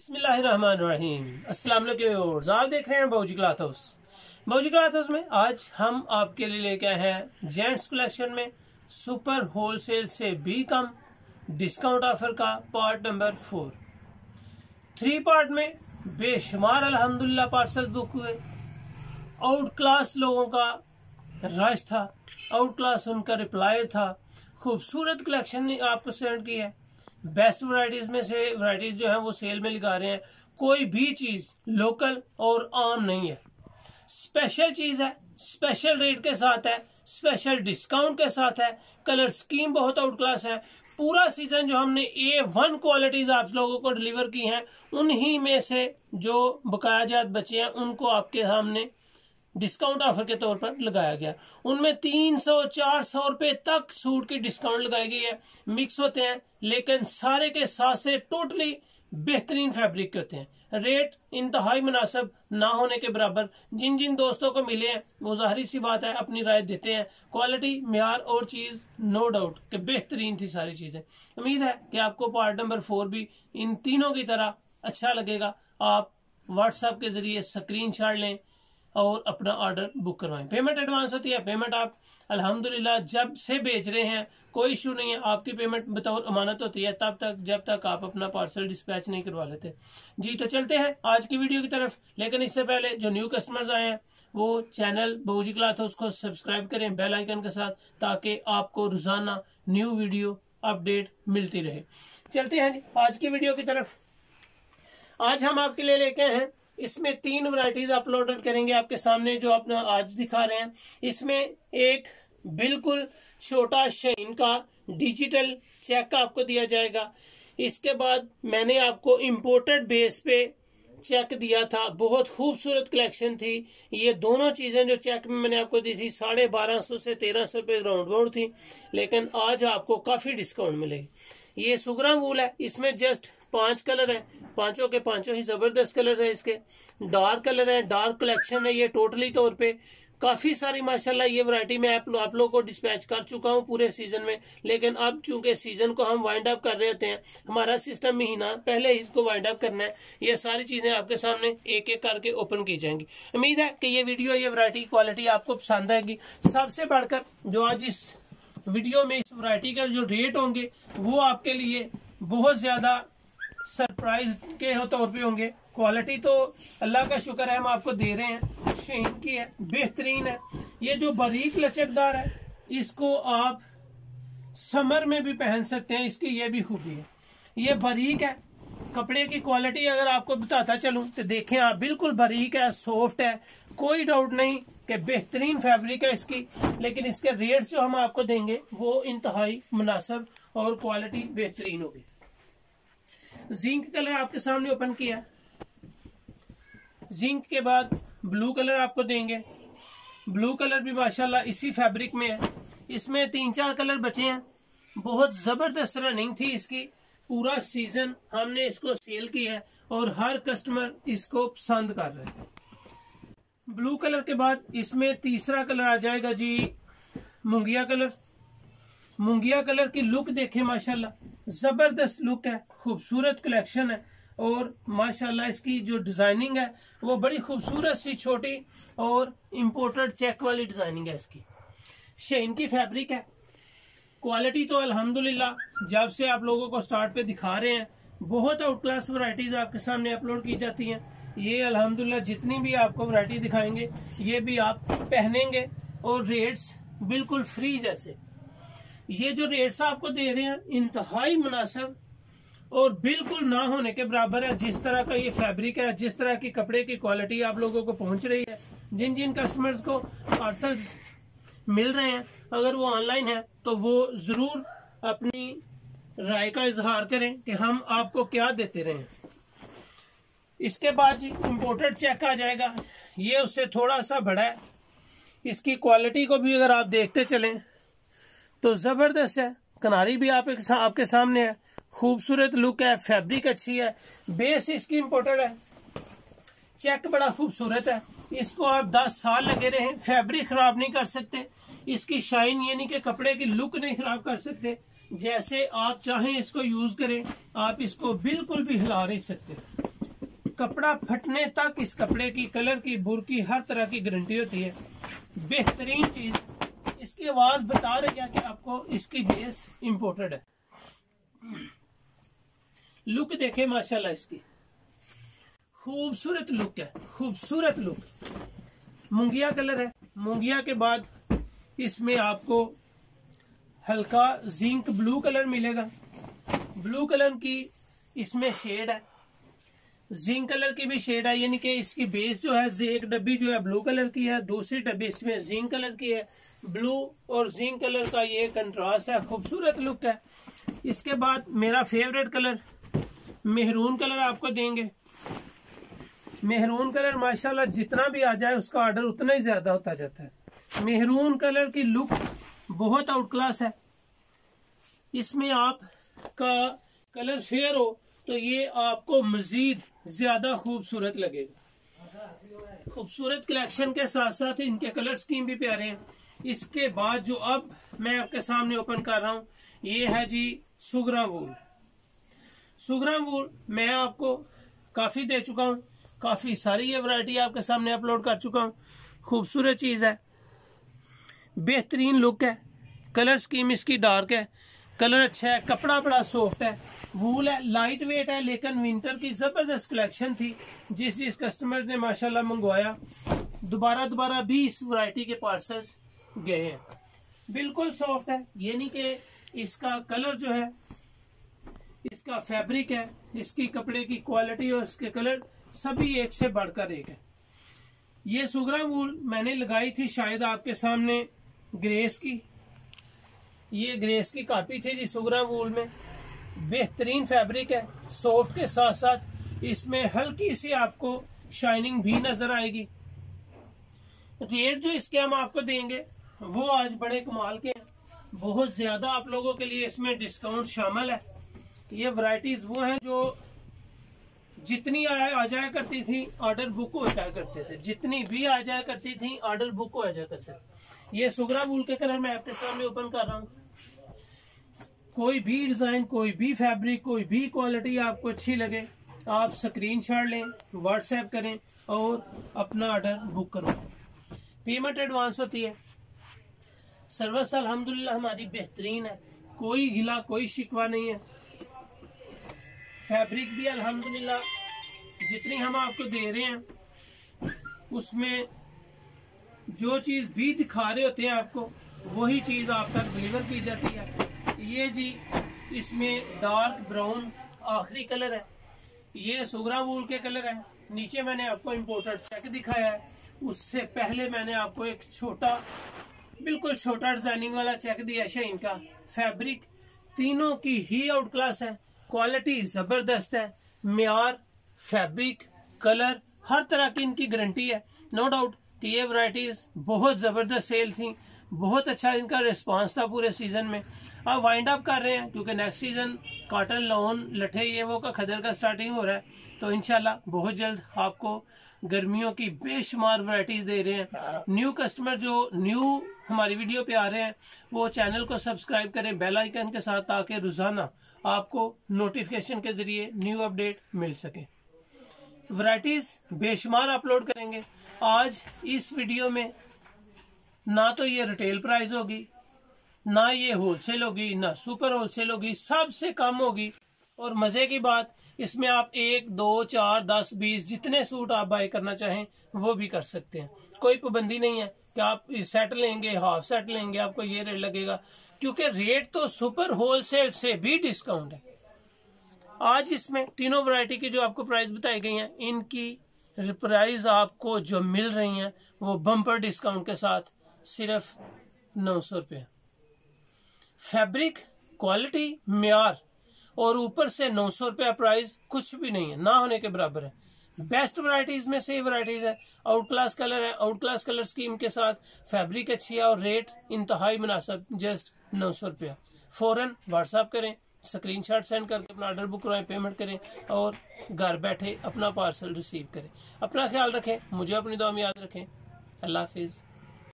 अस्सलाम वालेकुम आप देख रहे हैं Bauji cloth house Bauji cloth house में आज हम आपके लिए लेके आए हैं जेंट्स कलेक्शन में सुपर होलसेल से भी कम डिस्काउंट ऑफ़र का part number four. Three part में बेशुमार अल्हम्दुलिल्लाह पार्सल बुक हुए। आउट क्लास लोगों का रश था। आउट क्लास उनका रिप्लाई था। खूबसूरत कलेक्शन आपको सेंड किया है। बेस्ट वैरायटीज में से वैरायटीज जो है वो सेल में लगा रहे हैं। कोई भी चीज़ लोकल और आम नहीं है। स्पेशल चीज़ है स्पेशल रेट के साथ है स्पेशल डिस्काउंट के साथ है कलर स्कीम बहुत आउट क्लास है। पूरा सीज़न जो हमने ए वन क्वालिटीज आप लोगों को डिलीवर की हैं, उन्हीं में से जो बकाया जात बचे हैं, उनको आपके सामने डिस्काउंट ऑफ़र के तौर पर लगाया गया। उनमें तीन सौ, चार सौ रुपए तक सूट की डिस्काउंट लगाई गई है। मिक्स होते हैं, लेकिन सारे के साथ से टोटली बेहतरीन फैब्रिक के होते हैं। रेट इंतहाई मुनासिब ना होने के बराबर जिन जिन दोस्तों को मिले हैं, वो जाहरी सी बात है, अपनी राय देते हैं। क्वालिटी, म्यार और चीज़ नो डाउट कि बेहतरीन थी सारी चीज़ें। उम्मीद है कि आपको पार्ट नंबर फोर भी इन तीनों की तरह अच्छा लगेगा। आप व्हाट्सएप के ज़रिए स्क्रीन लें और अपना ऑर्डर बुक करवाएँ। पेमेंट एडवांस होती है पेमेंट आप अल्हम्दुलिल्लाह जब से भेज रहे हैं, कोई इशू नहीं है, आपकी पेमेंट बतौर अमानत होती है, तब तक, जब तक आप अपना पार्सल डिस्पैच नहीं करवा लेते। जी तो चलते हैं आज की वीडियो की तरफ़। लेकिन इससे पहले जो न्यू कस्टमर्स आए हैं, वो चैनल बहुजी क्लाथ उसको सब्सक्राइब करें बेल आइकन के साथ, ताकि आपको रोज़ाना न्यू वीडियो अपडेट मिलती रहे। चलते हैं आज की वीडियो की तरफ़। आज हम आपके लिए लेके हैं इसमें तीन वैरायटीज अपलोड करेंगे आपके सामने जो आप आज दिखा रहे हैं। इसमें एक बिल्कुल छोटा शेन का डिजिटल चेक आपको दिया जाएगा। इसके बाद मैंने आपको इम्पोर्टेड बेस पे चेक दिया था। बहुत खूबसूरत कलेक्शन थी। ये दोनों चीज़ें जो चेक में मैंने आपको दी थी, साढ़े बारह सौ से तेरह सौ रुपये राउंड बाउंड थी। लेकिन आज आपको काफ़ी डिस्काउंट मिलेगी। ये सुगरा वूल है। इसमें जस्ट पाँच कलर है। पाँचों के पाँचों ही ज़बरदस्त कलर है इसके। डार्क कलर है। डार्क कलेक्शन है ये टोटली तौर पे। काफ़ी सारी माशाल्लाह ये वैरायटी मैं आप, आप लोगों को डिस्पैच कर चुका हूँ पूरे सीज़न में। लेकिन अब चूँकि सीज़न को हम वाइंड अप कर रहे होते हैं हमारा सिस्टम महीना पहले ही इसको वाइंड अप करना है। ये सारी चीज़ें आपके सामने एक एक करके ओपन की जाएँगी। उम्मीद है कि ये वीडियो ये वरायटी क्वालिटी आपको पसंद आएगी। सबसे बढ़कर जो आज इस वीडियो में इस वरायटी का जो रेट होंगे, वो आपके लिए बहुत ज़्यादा सरप्राइज़ के तौर पे होंगे। क्वालिटी तो अल्लाह का शुक्र है, हम आपको दे रहे हैं। शेन की है, बेहतरीन है। ये जो बारीक लचकदार है, इसको आप समर में भी पहन सकते हैं, इसकी ये भी खूबी है। ये बारीक है, कपड़े की क्वालिटी अगर आपको बताता चलूँ तो देखें आप, बिल्कुल बारीक है सॉफ्ट है, कोई डाउट नहीं। कि बेहतरीन फैब्रिक है इसकी, लेकिन इसके रेट जो हम आपको देंगे, वो इंतहाई मुनासब और क्वालिटी बेहतरीन होगी। जिंक कलर आपके सामने ओपन किया जिंक के बाद ब्लू कलर आपको देंगे। ब्लू कलर भी माशाल्लाह इसी फैब्रिक में है। इसमें तीन चार कलर बचे हैं। बहुत ज़बरदस्त रनिंग थी इसकी। पूरा सीज़न हमने इसको सेल किया है और हर कस्टमर इसको पसंद कर रहे हैं। ब्लू कलर के बाद इसमें तीसरा कलर आ जाएगा जी, मुंगिया कलर। मुंगिया कलर की लुक देखें, माशाल्लाह। ज़बरदस्त लुक है, खूबसूरत कलेक्शन है और माशाल्लाह इसकी जो डिज़ाइनिंग है, वो बड़ी खूबसूरत सी छोटी और इम्पोर्टेड चेक वाली डिज़ाइनिंग है इसकी। शेन की फैब्रिक है। क्वालिटी तो अल्हम्दुलिल्लाह, जब से आप लोगों को स्टार्ट पे दिखा रहे हैं बहुत आउट क्लास वराइटीज आपके सामने अपलोड की जाती हैं। ये अल्हम्दुलिल्लाह जितनी भी आपको वरायटी दिखाएँगे, ये भी आप पहनेंगे और रेट्स बिल्कुल फ्री जैसे। ये जो रेट्स आपको दे रहे हैं, इंतहाई मुनासिब और बिल्कुल ना होने के बराबर है। जिस तरह का ये फैब्रिक है, जिस तरह की कपड़े की क्वालिटी आप लोगों को पहुँच रही है, जिन जिन कस्टमर्स को पार्सल मिल रहे हैं, अगर वो ऑनलाइन है तो वो ज़रूर अपनी राय का इजहार करें कि हम आपको क्या देते रहे। इसके बाद जी इम्पोर्टेड चेक आ जाएगा। ये उससे थोड़ा सा बड़ा है। इसकी क्वालिटी को भी अगर आप देखते चलें तो ज़बरदस्त है। कनारी भी आप एक, आपके सामने है। खूबसूरत लुक है फैब्रिक अच्छी है। बेस इसकी इम्पोर्टेड है। चेक बड़ा खूबसूरत है। इसको आप 10 साल लगे रहे फैब्रिक खराब नहीं कर सकते। इसकी शाइन यानी कि कपड़े की लुक नहीं खराब कर सकते। जैसे आप चाहें इसको यूज़ करें, आप इसको बिल्कुल भी हिला नहीं सकते। कपड़ा फटने तक, इस कपड़े की कलर की, बुर की, हर तरह की गारंटी होती है। बेहतरीन चीज़। इसकी आवाज़ बता रही है कि आपको इसकी बेस इंपोर्टेड है। लुक देखे, माशाल्लाह इसकी। खूबसूरत लुक है, खूबसूरत लुक मुंगिया कलर है। मुंगिया के बाद इसमें आपको हल्का जिंक ब्लू कलर मिलेगा। ब्लू कलर की इसमें शेड है। जिंक कलर की भी शेड है, यानी कि इसकी बेस जो है, एक डब्बी जो है ब्लू कलर की है, दूसरी डब्बी इसमें जिंक कलर की है। ब्लू और जिंक कलर का ये कंट्रास्ट है, खूबसूरत लुक है। इसके बाद मेरा फेवरेट कलर मेहरून कलर आपको देंगे। मेहरून कलर माशाल्लाह जितना भी आ जाए, उसका ऑर्डर उतना ही ज़्यादा होता जाता है। मेहरून कलर की लुक बहुत आउट क्लास है। इसमें आप का कलर फेयर हो तो ये आपको मजीद ज़्यादा खूबसूरत लगेगा। खूबसूरत कलेक्शन के साथ साथ इनके कलर स्कीम भी प्यारे हैं। इसके बाद जो अब मैं आपके सामने ओपन कर रहा हूँ, ये है जी सुगरा वूल सुगरा वूल मैं आपको काफ़ी दे चुका हूँ, काफ़ी सारी ये वैरायटी आपके सामने अपलोड कर चुका हूँ। खूबसूरत चीज़ है। बेहतरीन लुक है। कलर स्कीम इसकी डार्क है। कलर अच्छा है, कपड़ा बड़ा सॉफ्ट है। वूल है लाइट वेट है, लेकिन विंटर की ज़बरदस्त कलेक्शन थी। जिस जिस कस्टमर ने माशाल्लाह मंगवाया, दोबारा दोबारा भी इस वैरायटी के पार्सल्स गए हैं। बिल्कुल सॉफ्ट है। ये नहीं कि इसका कलर जो है, इसका फैब्रिक है, इसकी कपड़े की क्वालिटी और इसके कलर सभी एक से बढ़कर एक है। ये सुगरा वूल मैंने लगाई थी शायद आपके सामने ग्रेस की। ये ग्रेस की कापी थी जी सुगरा वूल में। बेहतरीन फैब्रिक है सॉफ्ट के साथ साथ इसमें हल्की सी आपको शाइनिंग भी नज़र आएगी। रेट जो इसके हम आपको देंगे वो आज बड़े कमाल के हैं। बहुत ज़्यादा आप लोगों के लिए इसमें डिस्काउंट शामिल है। ये वैरायटीज वो हैं जो जितनी आ, जाया करती थी ऑर्डर बुक हो जाया करते थे। जितनी भी आ जाया करती थी ऑर्डर बुक हो जाया करते थे। ये सुगरा बुल के कलर मैं आपके सामने ओपन कर रहा हूँ। कोई भी डिज़ाइन कोई भी फैब्रिक कोई भी क्वालिटी आपको अच्छी लगे, आप स्क्रीन शॉट लें व्हाट्सएप करें और अपना ऑर्डर बुक करो। पेमेंट एडवांस होती है। सर्विस अल्हम्दुलिल्लाह हमारी बेहतरीन है। कोई गिला, कोई शिकवा नहीं है। फैब्रिक भी अल्हम्दुलिल्लाह जितनी हम आपको दे रहे हैं, उसमें जो चीज़ भी दिखा रहे होते हैं आपको, वही चीज़ आप तक डिलीवर की जाती है। ये जी, इसमें डार्क ब्राउन आखिरी कलर है। ये सुगरा वूल के कलर है। नीचे मैंने आपको इम्पोर्टेड चेक दिखाया है। उससे पहले मैंने आपको एक छोटा, बिल्कुल छोटा डिज़ाइनिंग वाला चेक दिया है इनका फैब्रिक तीनों की ही आउट क्लास है। क्वालिटी ज़बरदस्त है। म्यार फैब्रिक कलर हर तरह की इनकी गारंटी है। नो डाउट कि ये वराइटीज़ बहुत ज़बरदस्त सेल थी। बहुत अच्छा इनका रिस्पांस था पूरे सीज़न में। अब वाइंड अप कर रहे हैं क्योंकि नेक्स्ट सीज़न कॉटन लोन लठे ये वो का खदर का स्टार्टिंग हो रहा है। तो इनशाला बहुत जल्द आपको गर्मियों की बेशुमार वैरायटीज दे रहे हैं। न्यू कस्टमर जो न्यू हमारी वीडियो पे आ रहे हैं वो चैनल को सब्सक्राइब करें बेल आइकन के साथ ताकि रोज़ाना आपको नोटिफिकेशन के ज़रिए न्यू अपडेट मिल सके। वैरायटीज बेशुमार अपलोड करेंगे। आज इस वीडियो में ना तो ये रिटेल प्राइस होगी, ना ये होलसेल होगी, ना सुपर होलसेल होगी, सबसे कम होगी। और मज़े की बात, इसमें आप एक, दो, चार, दस, बीस जितने सूट आप बाय करना चाहें, वो भी कर सकते हैं। कोई पाबंदी नहीं है कि आप सेट लेंगे हाफ़ सेट लेंगे, आपको ये रेट लगेगा। क्योंकि रेट तो सुपर होलसेल से भी डिस्काउंट है। आज इसमें तीनों वैरायटी की जो आपको प्राइस बताई गई हैं, इनकी प्राइस आपको जो मिल रही हैं, वो बम्पर डिस्काउंट के साथ सिर्फ़ नौ सौ रुपये फैब्रिक क्वालिटी म्यार और ऊपर से नौ सौ रुपया प्राइस कुछ भी नहीं है, ना होने के बराबर है। बेस्ट वैरायटीज में से वराइटीज है आउट क्लास कलर है आउट क्लास कलर स्कीम के साथ फैब्रिक अच्छी है और रेट इंतहाई मुनासब जस्ट नौ सौ रुपया। फ़ौरन व्हाट्सएप करें स्क्रीन शॉट सेंड करके अपना ऑर्डर बुक करवाएँ पेमेंट करें और घर बैठे अपना पार्सल रिसीव करें। अपना ख्याल रखें, मुझे अपनी दुआ में याद रखें। अल्लाह हाफिज़।